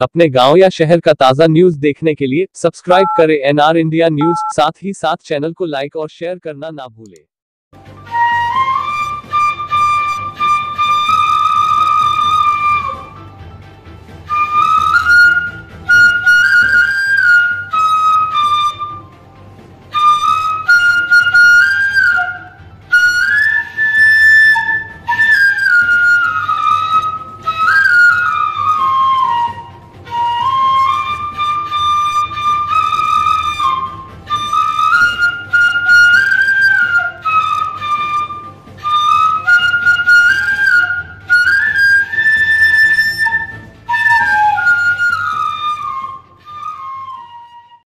अपने गाँव या शहर का ताज़ा न्यूज़ देखने के लिए सब्सक्राइब करें एनआर इंडिया न्यूज़ साथ ही साथ चैनल को लाइक और शेयर करना ना भूलें।